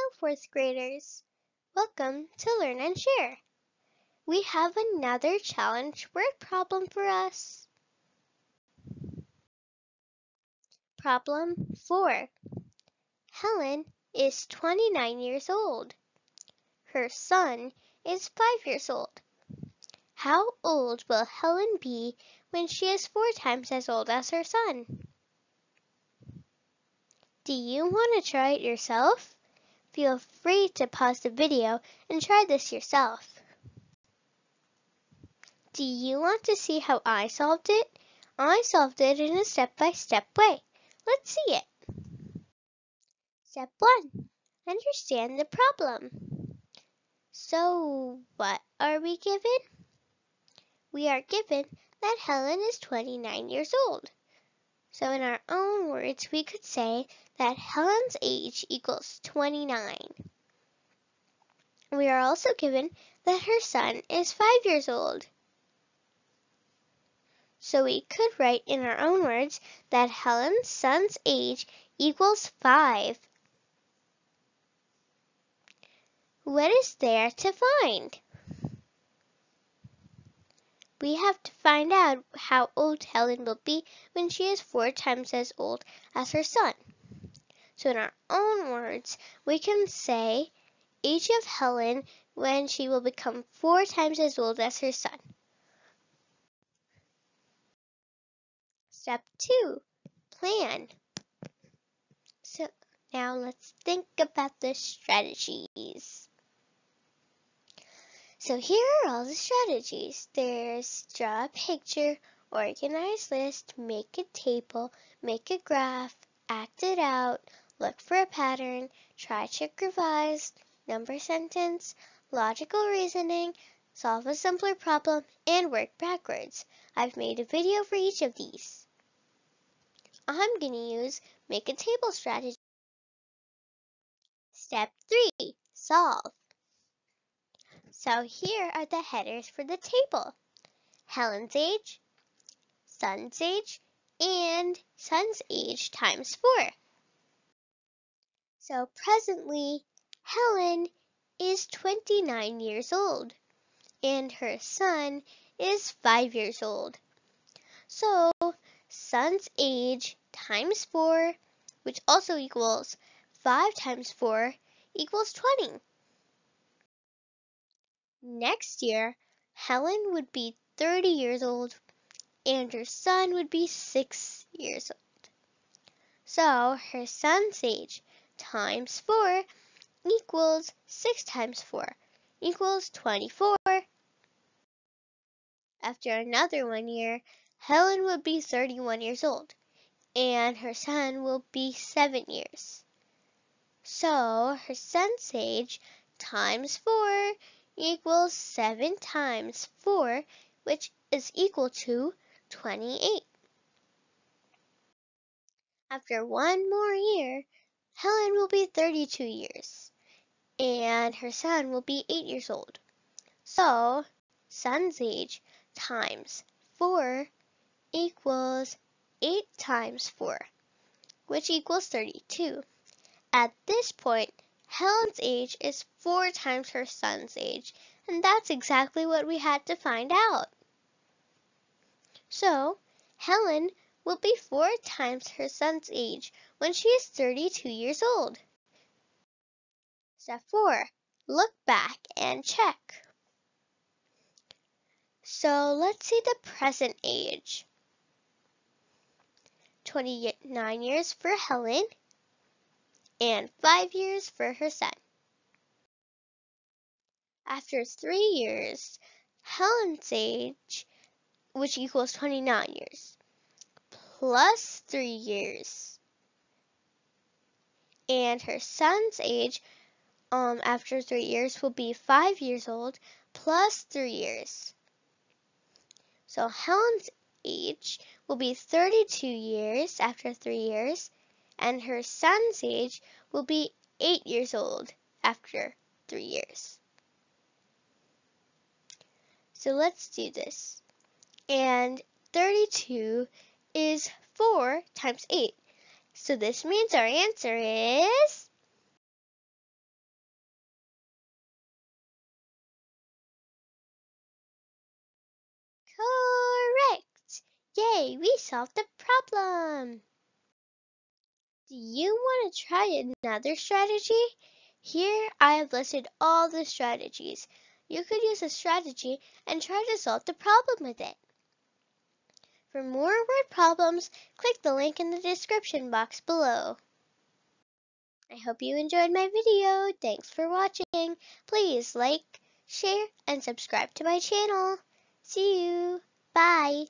Hello, fourth graders. Welcome to Learn and Share. We have another challenge word problem for us. Problem 4. Helen is 29 years old. Her son is 5 years old. How old will Helen be when she is four times as old as her son? Do you want to try it yourself? Feel free to pause the video and try this yourself. Do you want to see how I solved it? I solved it in a step-by-step -step way. Let's see it. Step 1. Understand the problem. So, what are we given? We are given that Helen is 29 years old. So in our own words, we could say that Helen's age equals 29. We are also given that her son is 5 years old. So we could write in our own words that Helen's son's age equals 5. What is there to find? We have to find out how old Helen will be when she is four times as old as her son. So in our own words, we can say age of Helen when she will become four times as old as her son. Step two, plan. So now let's think about the strategies. So here are all the strategies. There's draw a picture, organize list, make a table, make a graph, act it out, look for a pattern, try, check, revise, number sentence, logical reasoning, solve a simpler problem, and work backwards. I've made a video for each of these. I'm going to use make a table strategy. Step 3. Solve. So here are the headers for the table. Helen's age, son's age, and son's age times 4. So presently, Helen is 29 years old, and her son is 5 years old. So son's age times 4, which also equals 5 times 4, equals 20. Next year, Helen would be 30 years old and her son would be 6 years old. So her son's age times 4 equals 6 times 4 equals 24. After another one year, Helen would be 31 years old and her son will be 7 years. So her son's age times 4 equals 7 times 4, which is equal to 28. After one more year, Helen will be 32 years, and her son will be 8 years old. So, son's age times 4 equals 8 times 4, which equals 32. At this point, Helen's age is four times her son's age, and that's exactly what we had to find out. So, Helen will be four times her son's age when she is 32 years old. Step 4. Look back and check. So let's see the present age. 29 years for Helen and five years for her son. After three years, Helen's age, which equals 29 years, plus three years, and her son's age um, after three years will be five years old plus three years. So Helen's age will be 32 years after three years, and her son's age will be 8 years old after 3 years. So let's do this. And 32 is 4 times 8. So this means our answer is... Correct! Yay, we solved the problem! Do you want to try another strategy? Here I have listed all the strategies. You could use a strategy and try to solve the problem with it. For more word problems, click the link in the description box below. I hope you enjoyed my video. Thanks for watching. Please like, share, and subscribe to my channel. See you. Bye.